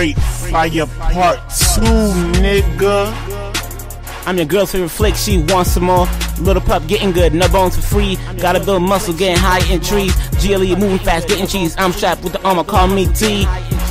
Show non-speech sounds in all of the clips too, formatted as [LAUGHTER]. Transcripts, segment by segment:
Straight Fire Part 2, nigga. I'm your girl's favorite flick, she wants some more. Little pup getting good, no bones for free. Gotta build muscle, getting high in trees. GLE moving fast, getting cheese. I'm strapped with the armor, call me T.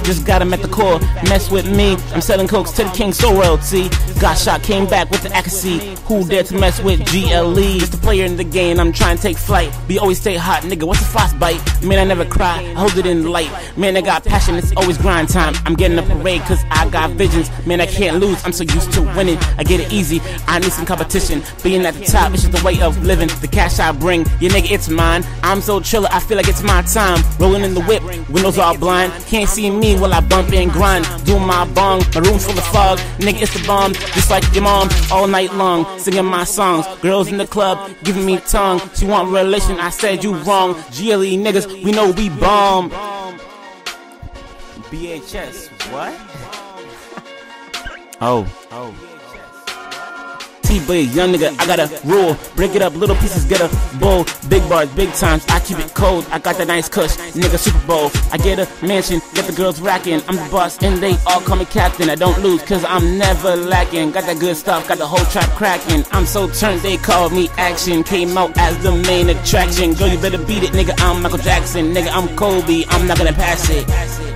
Just got him at the core, mess with me. I'm selling cokes to the king, so royalty. Got shot, came back with the accuracy. Who dare to mess with GLE? Just a player in the game, I'm trying to take flight. We always stay hot, nigga. What's a frostbite? Man, I never cry, I hold it in the light. Man, I got passion, it's always grind time. I'm getting a parade, cause I got visions. Man, I can't lose, I'm so used to winning. I get it easy, I need some competition. Being at the top, it's just the way of living. The cash I bring, yeah, nigga, it's mine. I'm so chiller, I feel like it's my time. Rolling in the whip, windows all blind. Can't see me while I bump and grind. Do my bong, my room full of fog. Nigga, it's the bomb, just like your mom. All night long, singing my songs. Girls in the club, giving me tongue. She want relation, I said you wrong. GLE niggas, we know we bomb. BHS, what? [LAUGHS] oh, oh. T-Boy, young nigga, I got a rule. Break it up, little pieces get a bowl. Big bars, big times, I keep it cold. I got that nice cush, nigga, Super Bowl. I get a mansion, get the girls racking. I'm the boss, and they all call me captain. I don't lose, cause I'm never lacking. Got that good stuff, got the whole trap cracking. I'm so turned, they call me action. Came out as the main attraction. Girl, you better beat it, nigga. I'm Michael Jackson, nigga. I'm Kobe, I'm not gonna pass it.